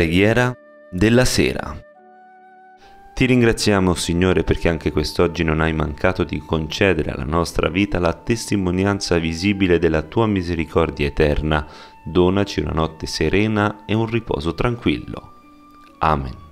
Preghiera della sera. Ti ringraziamo Signore perché anche quest'oggi non hai mancato di concedere alla nostra vita la testimonianza visibile della tua misericordia eterna. Donaci una notte serena e un riposo tranquillo. Amen.